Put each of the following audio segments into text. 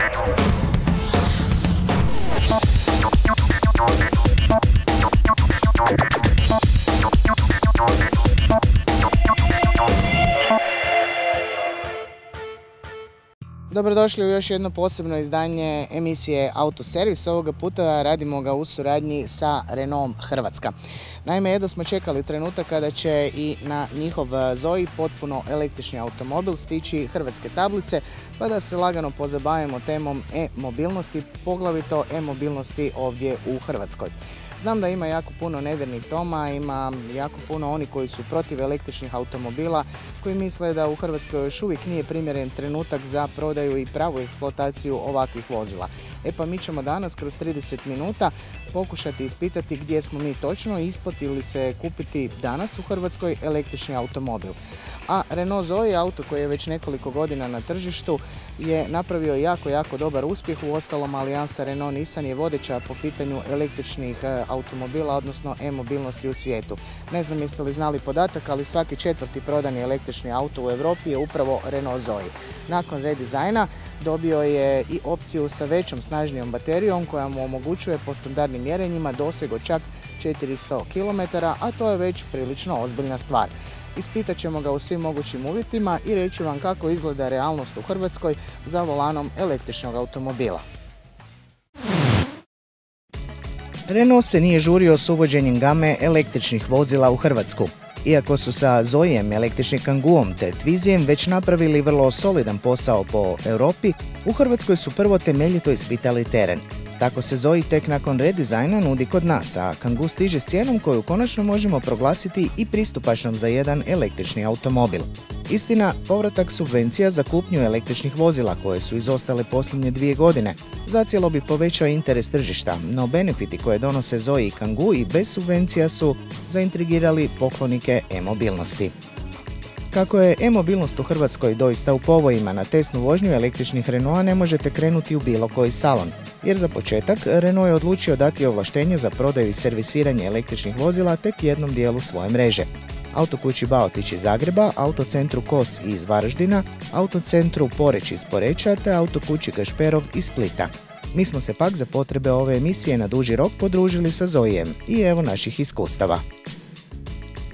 Thank you. Dobrodošli u još jedno posebno izdanje emisije Autoservis. Ovoga puta radimo ga u suradnji sa Renault Hrvatska. Naime, jedno smo čekali trenutak kada će i na njihov Zoe potpuno električni automobil stići hrvatske tablice, pa da se lagano pozabavimo temom e-mobilnosti, poglavito e-mobilnosti ovdje u Hrvatskoj. Znam da ima jako puno nevjernih toma, ima jako puno oni koji su protiv električnih automobila, koji misle da u Hrvatskoj još uvijek nije primjeren trenutak za prodaju i pravu eksploataciju ovakvih vozila. E pa mi ćemo danas kroz 30 minuta pokušati ispitati gdje smo mi točno i se kupiti danas u Hrvatskoj električni automobil. A Renault Zoe, auto koji je već nekoliko godina na tržištu, je napravio jako, jako dobar uspjeh. U ostalom Alijansa Renault Nissan je vodeća po pitanju električnih e, automobila, odnosno e-mobilnosti u svijetu. Ne znam jeste li znali podatak, ali svaki četvrti prodani električni auto u Europi je upravo Renault Zoe. Nakon redizajna dobio je i opciju sa većom snažnijom baterijom koja mu omogućuje po standardnim mjerenjima dosego čak 400 km, a to je već prilično ozbiljna stvar. Ispitat ćemo ga u svim mogućim uvjetima i reći vam kako izgleda realnost u Hrvatskoj za volanom električnog automobila. Renault se nije žurio s uvođenjem game električnih vozila u Hrvatsku. Iako su sa Zojem, električnim kanguom te Tvizijem već napravili vrlo solidan posao po Europi, u Hrvatskoj su prvo temeljito ispitali teren. Tako se Zoe tek nakon redizajna nudi kod nas, a Kangoo stiže s cijenom koju konačno možemo proglasiti i pristupačnom za jedan električni automobil. Istina, povratak subvencija za kupnju električnih vozila koje su izostale posljednje dvije godine zacijelo bi povećao interes tržišta, no benefiti koje donose Zoe i Kangoo i bez subvencija su zaintrigirali poklonike e-mobilnosti. Kako je e-mobilnost u Hrvatskoj doista u povojima na tesnu vožnju električnih Renaulta ne možete krenuti u bilo koji salon, jer za početak Renault je odlučio dati ovlaštenje za prodaju i servisiranje električnih vozila tek jednom dijelu svoje mreže. Autokući Baotić iz Zagreba, Autocentru Kos iz Varaždina, Autocentru Poreć iz Poreća te Autokući Gašperov iz Splita. Mi smo se pak za potrebe ove emisije na duži rok podružili sa Zoijem i evo naših iskustava.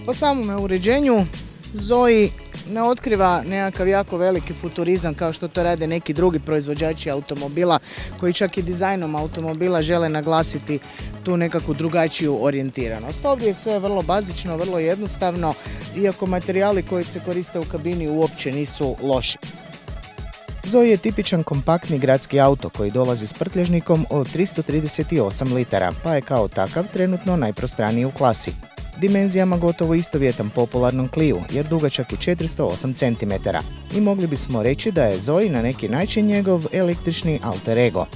Po samome uređenju Zoe ne otkriva nekakav jako veliki futurizam kao što to rade neki drugi proizvođači automobila koji čak i dizajnom automobila žele naglasiti tu nekakvu drugačiju orijentiranost. Ovdje je sve vrlo bazično, vrlo jednostavno, iako materijali koji se koriste u kabini uopće nisu loši. Zoe je tipičan kompaktni gradski auto koji dolazi s prtlježnikom od 338 litara, pa je kao takav trenutno najprostraniji u klasi dimenzijama gotovo istovjetan popularnom Clio jer dugačak je 408 cm i mogli bismo reći da je Zoe na neki način njegov električni alter ego.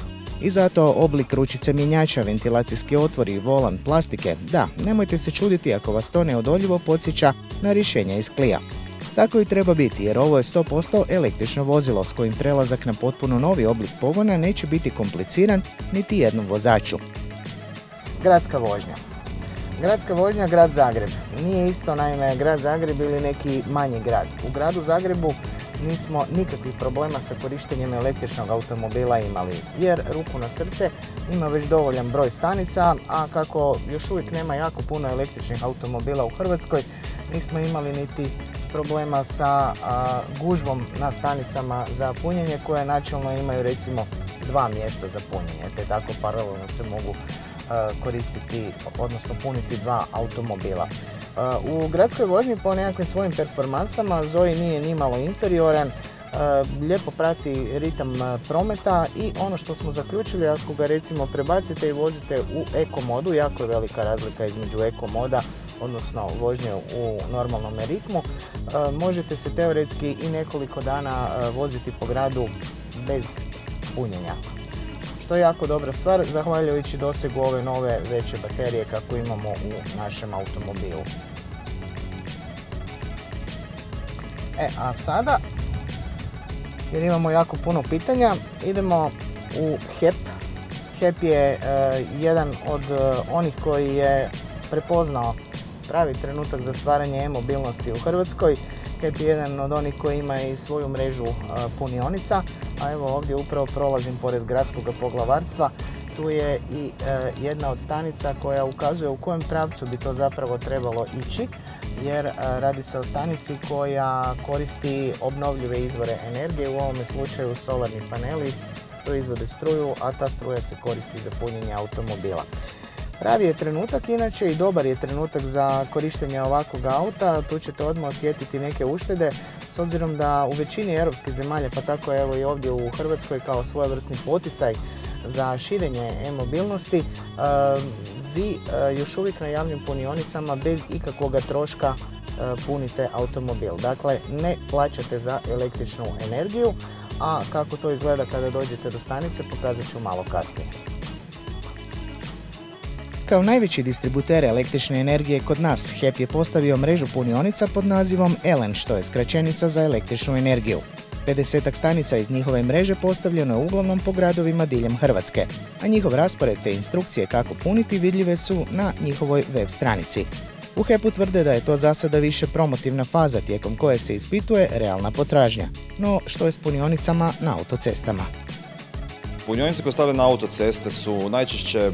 I zato oblik ručice mjenjača, ventilacijski otvori i volan plastike, da, nemojte se čuditi ako vas to neodoljivo podsjeća na rješenja iz Klija. Tako i treba biti jer ovo je 100% električno vozilo s kojim prelazak na potpuno novi oblik pogona neće biti kompliciran niti jednom vozaču. Gradska vožnja. Gradska vožnja, grad Zagreb. Nije isto, naime, grad Zagreb ili neki manji grad. U gradu Zagrebu nismo nikakvih problema sa korištenjem električnog automobila imali, jer ruku na srce ima već dovoljan broj stanica, a kako još uvijek nema jako puno električnih automobila u Hrvatskoj, nismo imali niti problema sa gužvom na stanicama za punjenje koje načelno imaju recimo dva mjesta za punjenje, te tako paralelno se mogu koristiti, odnosno puniti dva automobila. U gradskoj vožnji po nekakvim svojim performansama Zoe nije ni malo inferioran, lijepo prati ritam prometa i ono što smo zaključili ako ga recimo prebacite i vozite u eko modu, jako je velika razlika između eko moda odnosno vožnje u normalnom ritmu, možete se teoretski i nekoliko dana voziti po gradu bez punjenja što je jako dobra stvar, zahvaljujući dosegu ove nove veće baterije kako imamo u našem automobilu. E, a sada, jer imamo jako puno pitanja, idemo u HEP. HEP je e, jedan od e, onih koji je prepoznao pravi trenutak za stvaranje e-mobilnosti u Hrvatskoj HEP je jedan od onih koji ima i svoju mrežu punionica, a evo ovdje upravo prolazim pored gradskog poglavarstva. Tu je i jedna od stanica koja ukazuje u kojem pravcu bi to zapravo trebalo ići, jer radi se o stanici koja koristi obnovljive izvore energije, u ovome slučaju solarni paneli proizvode struju, a ta struja se koristi za punjenje automobila. Pravi je trenutak inače i dobar je trenutak za korištenje ovakvog auta, tu ćete odmah osjetiti neke uštede s obzirom da u većini europskih zemalja, pa tako evo i ovdje u Hrvatskoj kao svojevrsni poticaj za širenje e-mobilnosti, e, vi e, još uvijek na javnim punionicama bez ikakvog troška e, punite automobil. Dakle, ne plaćate za električnu energiju, a kako to izgleda kada dođete do stanice pokazat ću malo kasnije. Kao najveći distributer električne energije kod nas, HEP je postavio mrežu punionica pod nazivom ELEN, što je skraćenica za električnu energiju. 50 stanica iz njihove mreže postavljeno je uglavnom po gradovima diljem Hrvatske, a njihov raspored te instrukcije kako puniti vidljive su na njihovoj web stranici. U HEP-u tvrde da je to za sada više promotivna faza tijekom koje se ispituje realna potražnja. No, što je s punionicama na autocestama? Punionice koje stavljaju na autoceste su najčešće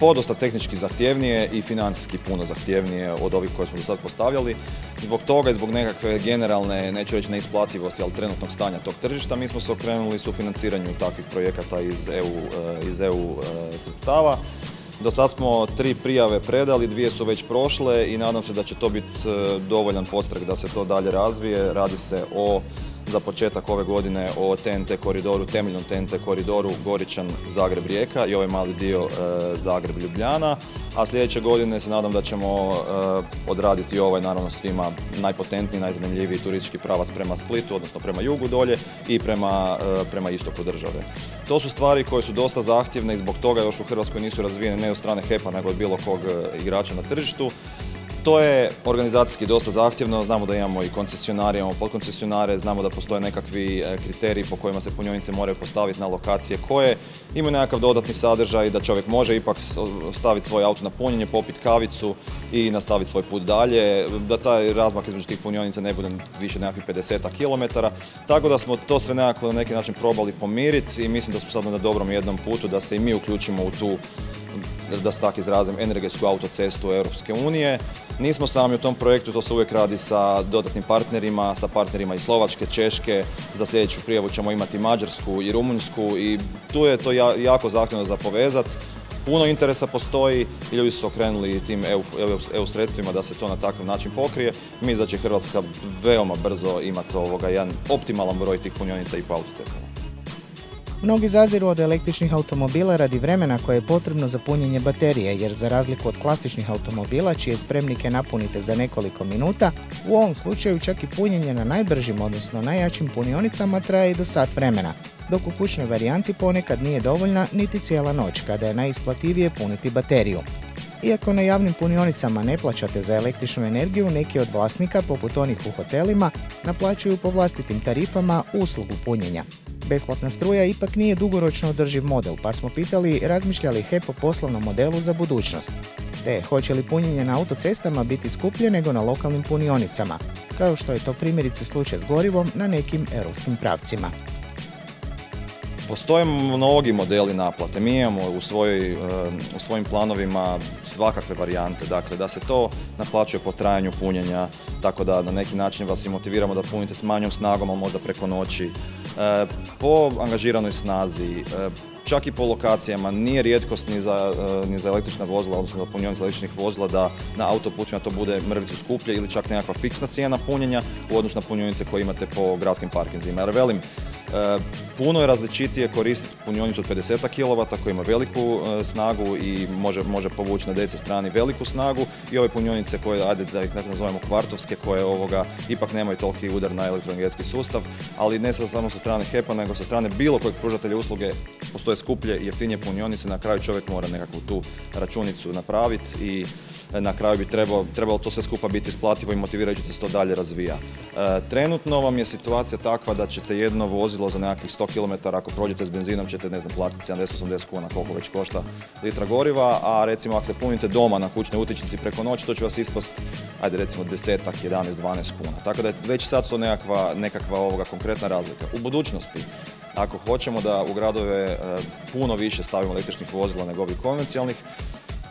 podosta tehnički zahtjevnije i financijski puno zahtjevnije od ovih koje smo do sad postavljali. Zbog toga i zbog nekakve generalne, neću reći neisplativosti, ali trenutnog stanja tog tržišta, mi smo se okrenuli financiranju takvih projekata iz EU, eh, iz EU eh, sredstava. Do sad smo tri prijave predali, dvije su već prošle i nadam se da će to biti eh, dovoljan postrek da se to dalje razvije. Radi se o za početak ove godine o TNT koridoru, temeljnom TNT koridoru Goričan, Zagreb, Rijeka i ovaj mali dio e, Zagreb, Ljubljana. A sljedeće godine se nadam da ćemo e, odraditi ovaj naravno svima najpotentniji, najzanimljiviji turistički pravac prema Splitu, odnosno prema jugu dolje i prema, e, prema istoku države. To su stvari koje su dosta zahtjevne i zbog toga još u Hrvatskoj nisu razvijene ne od strane HEP-a nego od bilo kog igrača na tržištu. To je organizacijski dosta zahtjevno, znamo da imamo i koncesionare, imamo podkoncesionare, znamo da postoje nekakvi e, kriteriji po kojima se punjonice moraju postaviti na lokacije koje imaju nekakav dodatni sadržaj da čovjek može ipak staviti svoj auto na punjenje, popiti kavicu i nastaviti svoj put dalje, da taj razmak između tih punionica ne bude više nekakvih 50 km. Tako da smo to sve nekako na neki način probali pomiriti i mislim da smo sad na dobrom jednom putu da se i mi uključimo u tu da se tako izrazim, energetsku autocestu Europske unije. Nismo sami u tom projektu, to se uvijek radi sa dodatnim partnerima, sa partnerima iz Slovačke, Češke, za sljedeću prijavu ćemo imati Mađarsku i Rumunjsku i tu je to jako zahtjevno za povezat. Puno interesa postoji i ljudi su okrenuli tim EU, EU, sredstvima da se to na takav način pokrije. Mi da će Hrvatska veoma brzo imati ovoga, jedan optimalan broj tih punionica i po autocestama. Mnogi zaziru od električnih automobila radi vremena koje je potrebno za punjenje baterije, jer za razliku od klasičnih automobila čije spremnike napunite za nekoliko minuta, u ovom slučaju čak i punjenje na najbržim, odnosno najjačim punionicama traje i do sat vremena, dok u kućnoj varijanti ponekad nije dovoljna niti cijela noć, kada je najisplativije puniti bateriju. Iako na javnim punionicama ne plaćate za električnu energiju, neki od vlasnika, poput onih u hotelima, naplaćuju po vlastitim tarifama uslugu punjenja. Besplatna struja ipak nije dugoročno održiv model, pa smo pitali razmišlja li HEP o poslovnom modelu za budućnost. Te hoće li punjenje na autocestama biti skuplje nego na lokalnim punionicama, kao što je to primjerice slučaj s gorivom na nekim europskim pravcima. Postoje mnogi modeli naplate. Mi imamo u, svoj, eh, u svojim planovima svakakve varijante. Dakle, da se to naplaćuje po trajanju punjenja, tako da na neki način vas i motiviramo da punite s manjom snagom, ali možda preko noći. Eh, po angažiranoj snazi, eh, čak i po lokacijama, nije rijetkost ni za, ni za električna vozila, odnosno za punjenice električnih vozila da na autoputima to bude mrvicu skuplje ili čak nekakva fiksna cijena punjenja u odnosu na punjenice koje imate po gradskim parkinzima. Jer velim, Puno je različitije koristiti punjonicu od 50 kW koja ima veliku e, snagu i može, može povući na DC strani veliku snagu i ove punjonice koje, ajde da ih nazovemo kvartovske, koje ovoga ipak nemaju toliki udar na elektroenergetski sustav, ali ne samo sa strane HEP-a, nego sa strane bilo kojeg pružatelja usluge postoje skuplje i jeftinije punjonice, na kraju čovjek mora nekakvu tu računicu napraviti i e, na kraju bi trebalo, trebalo to sve skupa biti isplativo i motivirajući da se to dalje razvija. E, trenutno vam je situacija takva da ćete jedno vozilo za nekakvih 100 km, ako prođete s benzinom ćete, ne znam, platiti 70-80 kuna koliko već košta litra goriva, a recimo ako se punite doma na kućnoj utičnici preko noći, to će vas ispast, ajde recimo desetak, 11, 12 kuna. Tako da je već sad to nekakva, nekakva ovoga konkretna razlika. U budućnosti, ako hoćemo da u gradove e, puno više stavimo električnih vozila nego ovih konvencionalnih,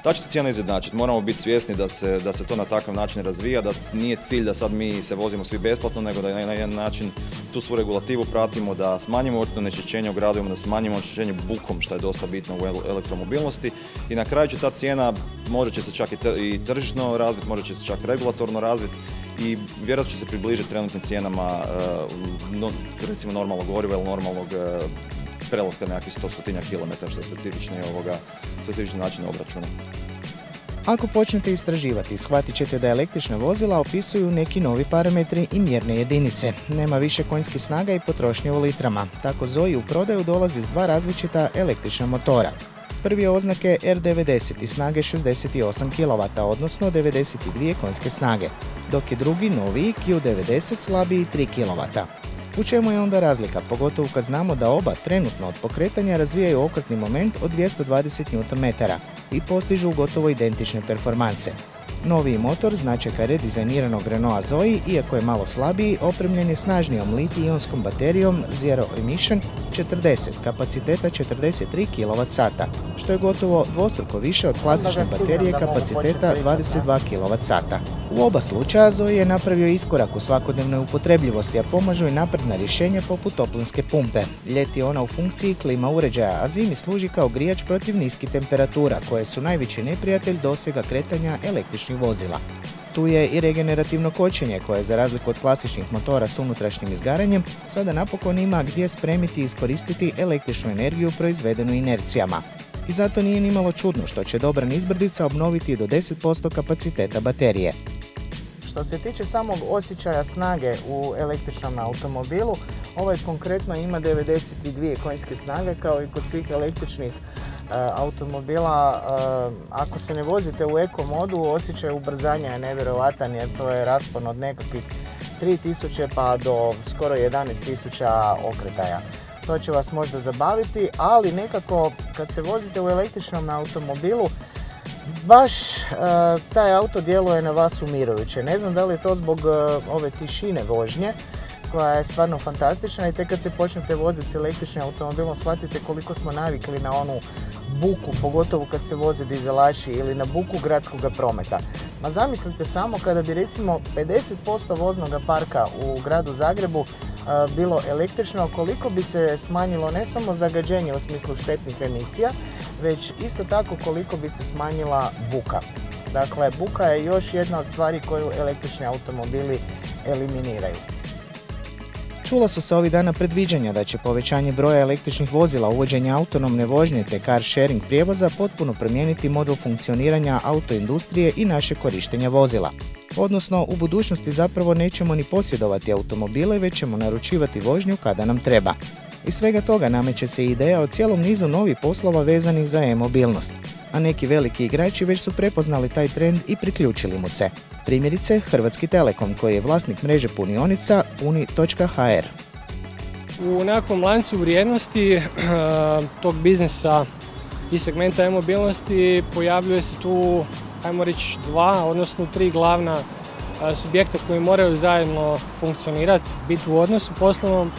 ta će se cijena izjednačiti. Moramo biti svjesni da se, da se to na takav način razvija, da nije cilj da sad mi se vozimo svi besplatno, nego da na jedan način tu svu regulativu pratimo, da smanjimo onečišćenje u gradovima, da smanjimo onečišćenje bukom, što je dosta bitno u elektromobilnosti. I na kraju će ta cijena, može će se čak i tržišno razviti, može će se čak regulatorno razviti i vjerojatno će se približiti trenutnim cijenama e, recimo normalnog goriva ili normalnog e, prelaska nekakvih 100 stotinja kilometara što je specifični ovoga, specifični način obračuna. Ako počnete istraživati, shvatit ćete da električna vozila opisuju neki novi parametri i mjerne jedinice. Nema više konjskih snaga i potrošnje u litrama. Tako Zoe u prodaju dolazi s dva različita električna motora. Prvi je oznake R90 i snage 68 kW, odnosno 92 konjske snage, dok je drugi noviji Q90 slabiji 3 kW. U čemu je onda razlika, pogotovo kad znamo da oba trenutno od pokretanja razvijaju okretni moment od 220 Nm i postižu gotovo identične performanse. Noviji motor značajka redizajniranog Renault Zoe, iako je malo slabiji, opremljen je snažnijom litij-ionskom baterijom Zero Emission 40 kapaciteta 43 kWh, što je gotovo dvostruko više od klasične baterije kapaciteta 22 kWh. U oba slučaja Zoe je napravio iskorak u svakodnevnoj upotrebljivosti, a pomažu i napredna rješenja poput toplinske pumpe. Ljeti ona u funkciji klima uređaja, a zimi služi kao grijač protiv niskih temperatura, koje su najveći neprijatelj dosega kretanja električnih vozila. Tu je i regenerativno kočenje koje za razliku od klasičnih motora s unutrašnjim izgaranjem sada napokon ima gdje spremiti i iskoristiti električnu energiju proizvedenu inercijama. I zato nije nimalo čudno što će Dobran izbrdica obnoviti do 10% kapaciteta baterije. Što se tiče samog osjećaja snage u električnom automobilu, ovaj konkretno ima 92 konjske snage kao i kod svih električnih e, automobila. E, ako se ne vozite u eko modu, osjećaj ubrzanja je nevjerojatan jer to je raspon od nekakvih 3000 pa do skoro 11.000 okretaja. To će vas možda zabaviti, ali nekako kad se vozite u električnom automobilu, baš e, taj auto djeluje na vas umirujuće. Ne znam da li je to zbog e, ove tišine vožnje koja je stvarno fantastična i tek kad se počnete voziti s električnim automobilom shvatite koliko smo navikli na onu buku, pogotovo kad se voze dizelaši ili na buku gradskog prometa. Ma zamislite samo kada bi recimo 50% voznog parka u gradu Zagrebu bilo električno, koliko bi se smanjilo ne samo zagađenje u smislu štetnih emisija, već isto tako koliko bi se smanjila buka. Dakle, buka je još jedna od stvari koju električni automobili eliminiraju. Čula su se ovih dana predviđanja da će povećanje broja električnih vozila, uvođenje autonomne vožnje te car sharing prijevoza potpuno promijeniti model funkcioniranja autoindustrije i naše korištenja vozila. Odnosno, u budućnosti zapravo nećemo ni posjedovati automobile, već ćemo naručivati vožnju kada nam treba. Iz svega toga nameće se ideja o cijelom nizu novih poslova vezanih za e-mobilnost, a neki veliki igrači već su prepoznali taj trend i priključili mu se. Primjerice, Hrvatski Telekom koji je vlasnik mreže punionica puni.hr. U nekakvom lancu vrijednosti tog biznesa i segmenta e-mobilnosti pojavljuje se tu, ajmo reći, dva, odnosno tri glavna subjekta koji moraju zajedno funkcionirati, biti u odnosu poslovnom,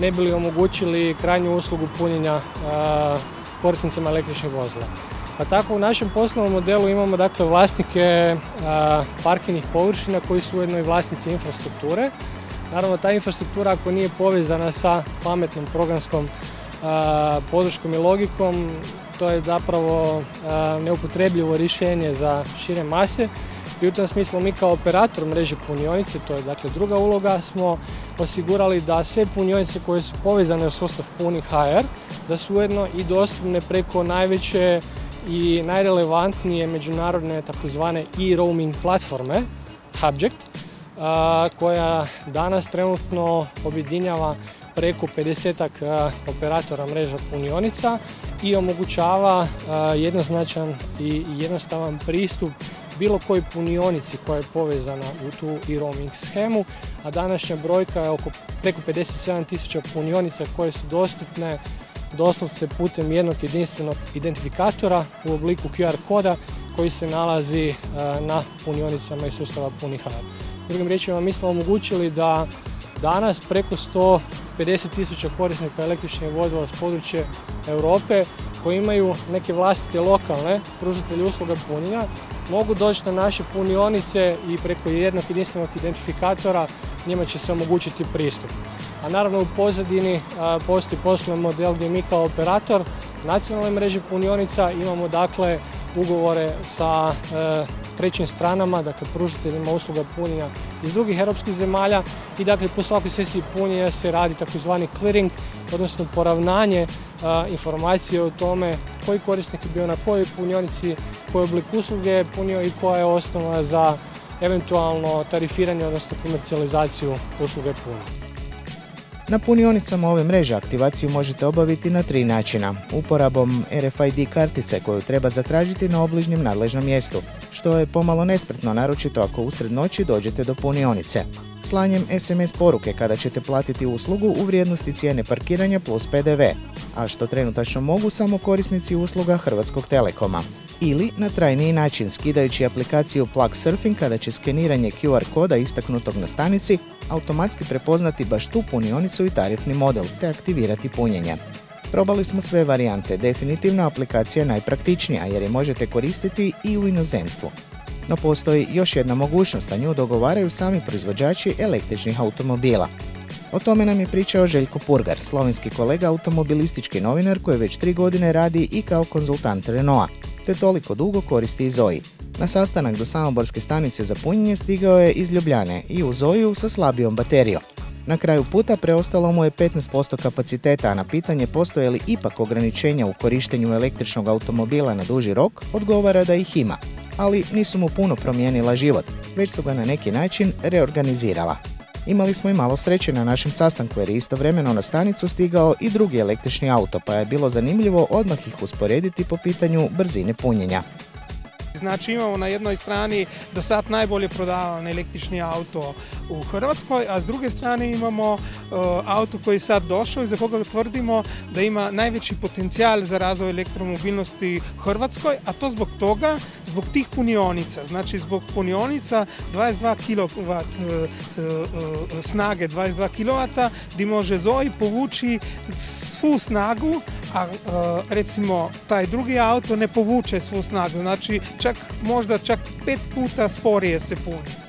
ne bi li omogućili krajnju uslugu punjenja korisnicima električnih vozila. Pa tako u našem poslovnom modelu imamo dakle vlasnike parkirnih površina koji su ujedno i vlasnici infrastrukture. Naravno ta infrastruktura ako nije povezana sa pametnom programskom podrškom i logikom, to je zapravo neupotrebljivo rješenje za šire mase i u tom smislu mi kao operator mreže punionice, to je dakle druga uloga, smo osigurali da sve punionice koje su povezane u sustav Puni HR, da su ujedno i dostupne preko najveće i najrelevantnije međunarodne takozvane e-roaming platforme, Hubject, koja danas trenutno objedinjava preko 50 operatora mreža punionica i omogućava jednoznačan i jednostavan pristup bilo kojoj punionici koja je povezana u tu e-roaming schemu, a današnja brojka je oko preko 57 tisuća punionica koje su dostupne doslovce putem jednog jedinstvenog identifikatora u obliku QR koda koji se nalazi e, na punionicama i sustava Puniha. Drugim riječima, mi smo omogućili da danas preko 150 tisuća korisnika električnih vozila s područja Europe koji imaju neke vlastite lokalne pružatelje usluga punjenja mogu doći na naše punionice i preko jednog jedinstvenog identifikatora njima će se omogućiti pristup. A naravno u pozadini postoji poslovni model gdje mi kao operator nacionalne mreže punionica imamo dakle ugovore sa e, trećim stranama, dakle pružiteljima usluga punjenja iz drugih europskih zemalja i dakle po svakoj sesiji punjenja se radi takozvani clearing, odnosno poravnanje informacije o tome koji korisnik je bio na kojoj punionici, koji oblik usluge je punio i koja je osnova za eventualno tarifiranje, odnosno komercijalizaciju usluge punjenja. Na punionicama ove mreže aktivaciju možete obaviti na tri načina. Uporabom RFID kartice koju treba zatražiti na obližnjem nadležnom mjestu, što je pomalo nespretno, naročito ako usred noći dođete do punionice. Slanjem SMS poruke kada ćete platiti uslugu u vrijednosti cijene parkiranja plus PDV, a što trenutačno mogu samo korisnici usluga Hrvatskog Telekoma. Ili na trajniji način skidajući aplikaciju Plug Surfing kada će skeniranje QR koda istaknutog na stanici automatski prepoznati baš tu punionicu i tarifni model te aktivirati punjenje. Probali smo sve varijante, definitivno aplikacija je najpraktičnija jer je možete koristiti i u inozemstvu. No postoji još jedna mogućnost, a nju dogovaraju sami proizvođači električnih automobila. O tome nam je pričao Željko Purgar, slovenski kolega automobilistički novinar koji već tri godine radi i kao konzultant Renaulta, te toliko dugo koristi i Zoji. Na sastanak do Samoborske stanice za punjenje stigao je iz Ljubljane i u Zoju sa slabijom baterijom. Na kraju puta preostalo mu je 15% kapaciteta, a na pitanje postoje li ipak ograničenja u korištenju električnog automobila na duži rok, odgovara da ih ima. Ali nisu mu puno promijenila život, već su ga na neki način reorganizirala. Imali smo i malo sreće na našem sastanku jer je istovremeno na stanicu stigao i drugi električni auto, pa je bilo zanimljivo odmah ih usporediti po pitanju brzine punjenja. Znači imamo na jednoj strani do sad najbolje prodavan električni auto u Hrvatskoj, a s druge strane imamo e, auto koji je sad došao i za koga tvrdimo da ima najveći potencijal za razvoj elektromobilnosti u Hrvatskoj, a to zbog toga, zbog tih punionica. Znači zbog punionica 22 kW e, e, snage, 22 kW, gdje može Zoe povući svu snagu, a recimo taj drugi auto ne povuče svu snagu. Znači čak možda čak pet puta sporije se puni.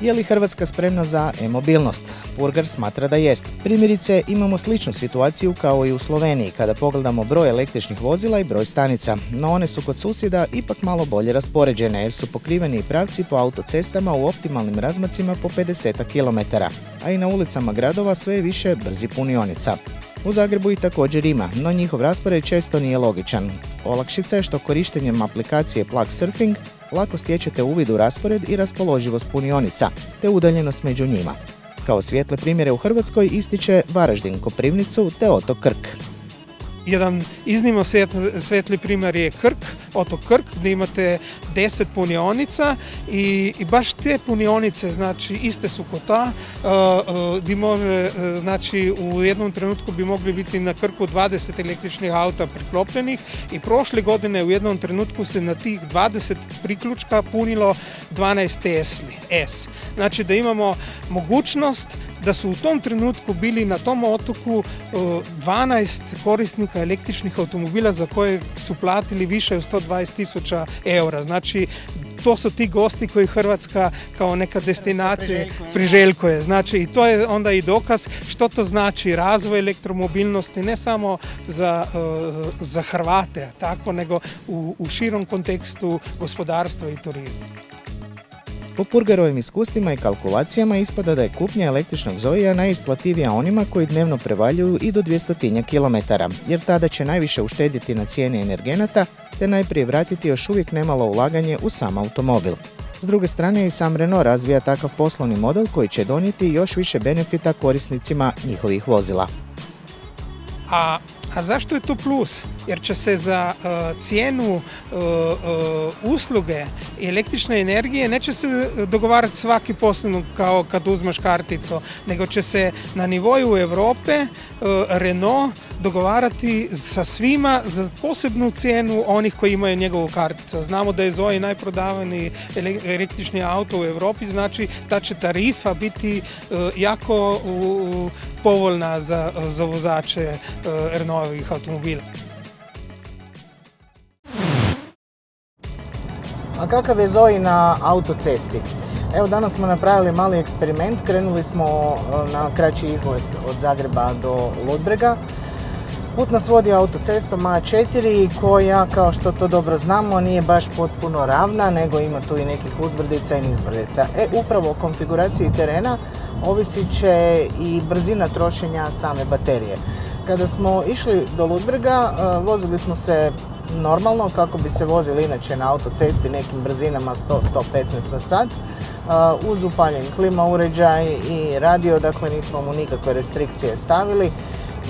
Je li Hrvatska spremna za e-mobilnost? Purgar smatra da jest. Primjerice, imamo sličnu situaciju kao i u Sloveniji kada pogledamo broj električnih vozila i broj stanica, no one su kod susjeda ipak malo bolje raspoređene jer su pokriveni pravci po autocestama u optimalnim razmacima po 50 km, a i na ulicama gradova sve je više brzi punionica. U Zagrebu ih također ima, no njihov raspored često nije logičan. Olakšica je što korištenjem aplikacije Plug Surfing lako stječete uvid u raspored i raspoloživost punionica, te udaljenost među njima. Kao svijetle primjere u Hrvatskoj ističe Varaždin, Koprivnicu te otok Krk. Jedan iznimno svetli primjer je Krk, otok Krk, gdje imate deset punionica i, baš te punionice, znači iste su kota, gdje može, uh, znači u jednom trenutku bi mogli biti na Krku 20 električnih auta priklopljenih i prošle godine u jednom trenutku se na tih 20 priključka punilo 12 Tesli S. Znači da imamo mogućnost da su u tom trenutku bili na tom otoku 12 korisnika električnih automobila za koje su platili više od 120 tisuća eura. Znači, to su ti gosti koji Hrvatska kao neka destinacija priželjkuje. Znači i to je onda i dokaz što to znači razvoj elektromobilnosti ne samo za, za Hrvate, tako nego u, u širom kontekstu gospodarstva i turizma. Po Purgarovim iskustvima i kalkulacijama ispada da je kupnja električnog zojija najisplativija onima koji dnevno prevaljuju i do 200 km, jer tada će najviše uštediti na cijeni energenata te najprije vratiti još uvijek nemalo ulaganje u sam automobil. S druge strane i sam Renault razvija takav poslovni model koji će donijeti još više benefita korisnicima njihovih vozila. A A zašto je to plus? Jer će se za uh, cijenu uh, uh, usluge i električne energije neće se dogovarati svaki poslovno kao kad uzmeš karticu, nego će se na nivoju Europe Renault dogovarati sa svima za posebnu cijenu onih koji imaju njegovu karticu. Znamo da je Zoe najprodavani električni auto u Europi, znači ta će tarifa biti jako povoljna za, za vozače Renaultovih automobila. A kakav je Zoe na autocesti? Evo danas smo napravili mali eksperiment, krenuli smo na kraći izlet od Zagreba do Ludbrega. Put nas vodi autocestom A4 koja, kao što to dobro znamo, nije baš potpuno ravna, nego ima tu i nekih uzbrdica i nizbrdica. E, upravo o konfiguraciji terena ovisit će i brzina trošenja same baterije. Kada smo išli do Ludbrega, e, vozili smo se normalno kako bi se vozili inače na autocesti nekim brzinama 100-115 na sat e, uz upaljen klima uređaj i radio, dakle nismo mu nikakve restrikcije stavili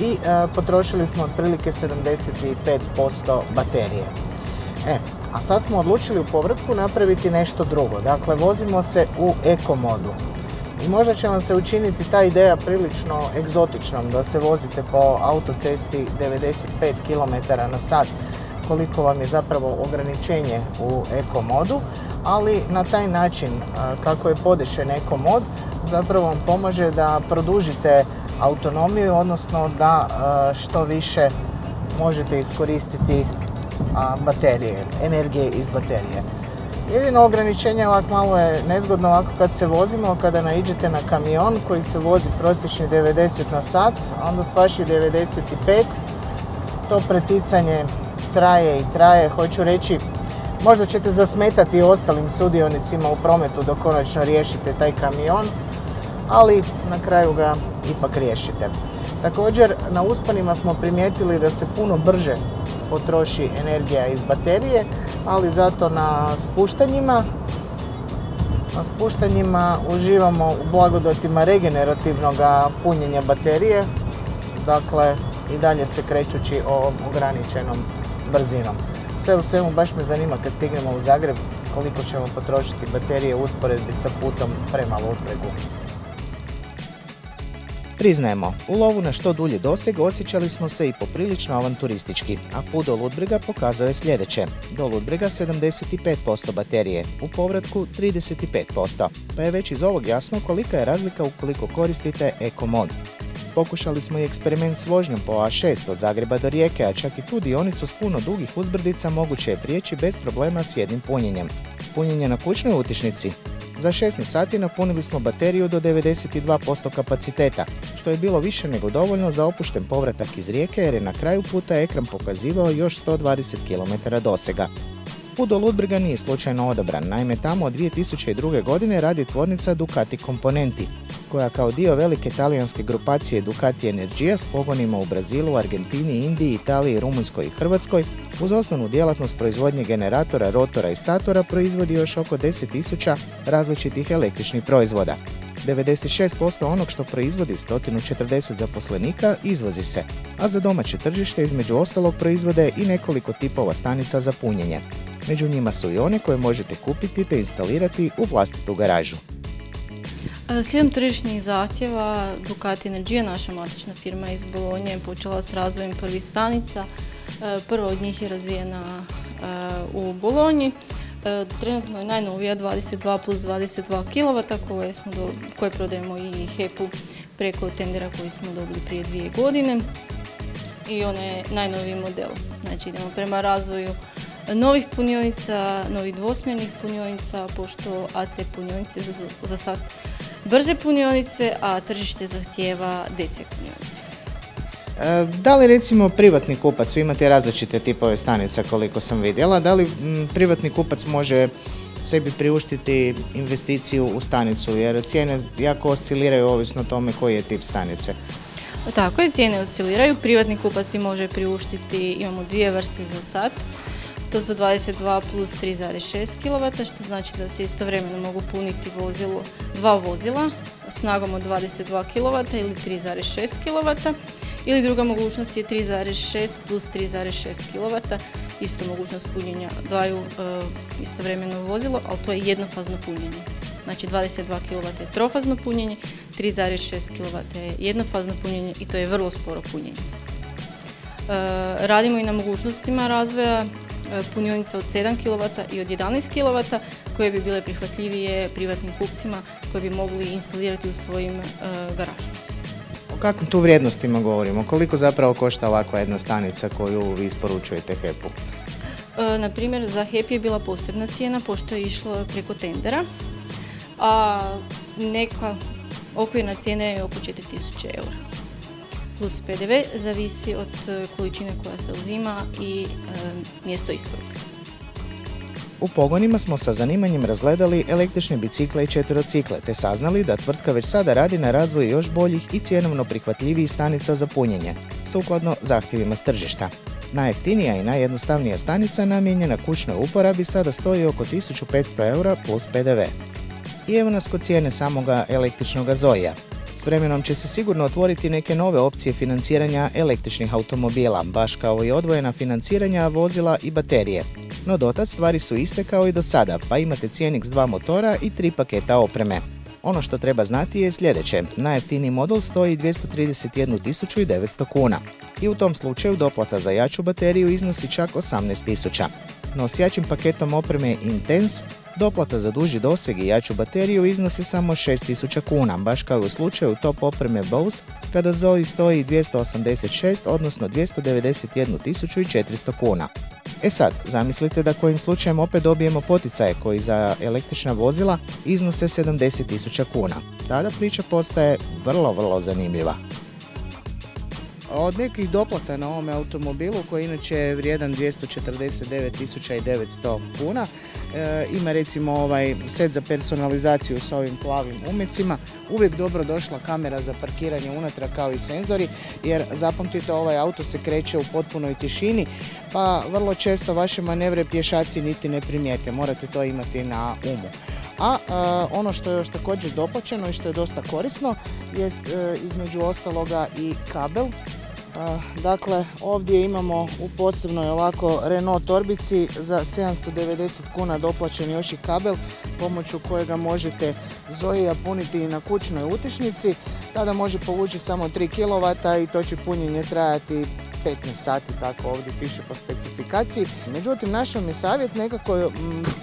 i e, potrošili smo otprilike 75% baterije. E, a sad smo odlučili u povratku napraviti nešto drugo. Dakle, vozimo se u eko modu. I možda će vam se učiniti ta ideja prilično egzotičnom da se vozite po autocesti 95 km na sat koliko vam je zapravo ograničenje u eko modu, ali na taj način kako je podešen eko mod zapravo vam pomaže da produžite autonomiju, odnosno da što više možete iskoristiti baterije, energije iz baterije. Jedino ograničenje ovako malo je nezgodno ovako kad se vozimo, kada naiđete na kamion koji se vozi prosječni 90 na sat, onda s vaših 95 to preticanje traje i traje. Hoću reći, možda ćete zasmetati ostalim sudionicima u prometu dok konačno riješite taj kamion, ali na kraju ga ipak riješite. Također, na uspanima smo primijetili da se puno brže potroši energija iz baterije, ali zato na spuštanjima na spuštanjima uživamo u blagodatima regenerativnog punjenja baterije, dakle i dalje se krećući ovom ograničenom brzinom. Sve u svemu baš me zanima kad stignemo u Zagreb koliko ćemo potrošiti baterije usporedbi sa putom prema Ludbregu. Priznajemo, u lovu na što dulji doseg osjećali smo se i poprilično avanturistički, a put do Ludbrega pokazao je sljedeće. Do Ludbrega 75% baterije, u povratku 35%, pa je već iz ovog jasno kolika je razlika ukoliko koristite Eco Mod. Pokušali smo i eksperiment s vožnjom po A6 od Zagreba do Rijeke, a čak i tu dionicu s puno dugih uzbrdica moguće je prijeći bez problema s jednim punjenjem. Punjenje na kućnoj utičnici za 16 sati napunili smo bateriju do 92% kapaciteta, što je bilo više nego dovoljno za opušten povratak iz rijeke jer je na kraju puta ekran pokazivao još 120 km dosega. Put do nije slučajno odabran, naime tamo od 2002. godine radi tvornica Ducati Komponenti, koja kao dio velike talijanske grupacije Ducati Energia s pogonima u Brazilu, Argentini, Indiji, Italiji, Rumunjskoj i Hrvatskoj uz osnovnu djelatnost proizvodnje generatora, rotora i statora proizvodi još oko 10.000 različitih električnih proizvoda. 96% onog što proizvodi 140 zaposlenika izvozi se, a za domaće tržište između ostalog proizvode i nekoliko tipova stanica za punjenje. Među njima su i one koje možete kupiti te instalirati u vlastitu garažu. E, slijedom tržišnih zahtjeva Ducati Energia, naša matična firma iz Bolonje, počela s razvojem prvih stanica. E, prva od njih je razvijena e, u Bolonji. Trenutno je najnovija 22 plus 22 kW koje, smo prodajemo i HEP-u preko tendera koji smo dobili prije dvije godine. I ona je najnoviji model. Znači idemo prema razvoju novih punionica, novih dvosmjernih punionica, pošto AC punionice su za sad brze punionice, a tržište zahtjeva DC punionice. E, da li recimo privatni kupac, vi imate različite tipove stanica koliko sam vidjela, da li privatni kupac može sebi priuštiti investiciju u stanicu jer cijene jako osciliraju ovisno o tome koji je tip stanice. Tako je, cijene osciliraju, privatni kupac si može priuštiti, imamo dvije vrste za sat, to su 22 plus 3,6 kW, što znači da se istovremeno mogu puniti vozilo, dva vozila snagom od 22 kW ili 3,6 kW Ili druga mogućnost je 3,6 plus 3,6 kW, isto mogućnost punjenja dvaju e, istovremeno vozilo, ali to je jednofazno punjenje. Znači 22 kW je trofazno punjenje, 3,6 kW je jednofazno punjenje i to je vrlo sporo punjenje. E, radimo i na mogućnostima razvoja punionica od 7 kW i od 11 kW koje bi bile prihvatljivije privatnim kupcima koji bi mogli instalirati u svojim e, garažama. O kakvim tu vrijednostima govorimo? Koliko zapravo košta ovakva jedna stanica koju vi isporučujete HEP-u? Na primjer, za HEP je bila posebna cijena pošto je išlo preko tendera, a neka okvirna cijena je oko 4000 eura plus PDV zavisi od e, količine koja se uzima i mjesto isporuke. U pogonima smo sa zanimanjem razgledali električne bicikle i četvrocikle te saznali da tvrtka već sada radi na razvoju još boljih i cjenovno prihvatljivijih stanica za punjenje, sukladno zahtjevima s tržišta. Najjeftinija i najjednostavnija stanica namijenjena kućnoj uporabi sada stoji oko 1500 eura plus PDV. I evo nas kod cijene samoga električnog Zoja. S vremenom će se sigurno otvoriti neke nove opcije financiranja električnih automobila, baš kao i odvojena financiranja vozila i baterije. No dotad stvari su iste kao i do sada, pa imate cijenik s dva motora i tri paketa opreme. Ono što treba znati je sljedeće. Najjeftiniji model stoji 231.900 kuna i u tom slučaju doplata za jaču bateriju iznosi čak 18.000. No s jačim paketom opreme Intense doplata za duži doseg i jaču bateriju iznosi samo 6000 kuna, baš kao u slučaju top opreme Bose kada Zoe stoji 286 odnosno 291.400 kuna. E sad, zamislite da kojim slučajem opet dobijemo poticaje koji za električna vozila iznose 70.000 kuna. Tada priča postaje vrlo, vrlo zanimljiva. Od nekih doplata na ovome automobilu koji inače je vrijedan 249.900 kuna e, ima recimo ovaj set za personalizaciju sa ovim plavim umecima uvijek dobro došla kamera za parkiranje unutra kao i senzori jer zapamtite ovaj auto se kreće u potpunoj tišini pa vrlo često vaše manevre pješaci niti ne primijete morate to imati na umu. A, ono što je još također doplaćeno i što je dosta korisno jest e, između ostaloga i kabel Dakle, ovdje imamo u posebnoj ovako Renault torbici za 790 kuna doplaćen još i kabel pomoću kojega možete Zoja puniti na kućnoj utišnici. Tada može povući samo 3 kW i to će punjenje trajati 15 sati, tako ovdje piše po specifikaciji. Međutim, naš je savjet nekako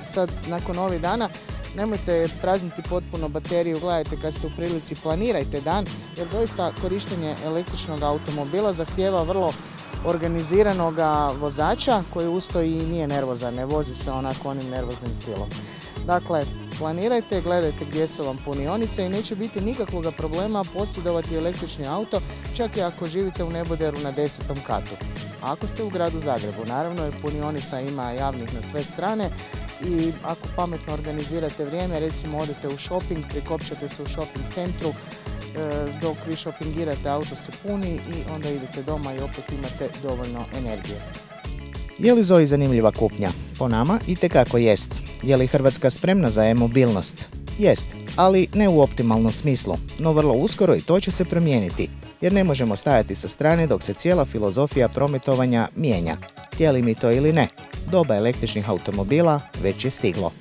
sad nakon ovih dana nemojte prazniti potpuno bateriju, gledajte kad ste u prilici, planirajte dan, jer doista korištenje električnog automobila zahtjeva vrlo organiziranog vozača koji ustoji i nije nervozan, ne vozi se onako onim nervoznim stilom. Dakle, planirajte, gledajte gdje su vam punionice i neće biti nikakvog problema posjedovati električni auto, čak i ako živite u neboderu na desetom katu. Ako ste u gradu Zagrebu, naravno jer punionica ima javnih na sve strane i ako pametno organizirate vrijeme, recimo odete u shopping, prikopčate se u shopping centru, e, dok vi shoppingirate auto se puni i onda idete doma i opet imate dovoljno energije. Je li Zoji zanimljiva kupnja? Po nama i tekako jest. Je li Hrvatska spremna za e-mobilnost? Jest, ali ne u optimalnom smislu, no vrlo uskoro i to će se promijeniti, jer ne možemo stajati sa strane dok se cijela filozofija prometovanja mijenja. Htjeli mi to ili ne, doba električnih automobila već je stiglo.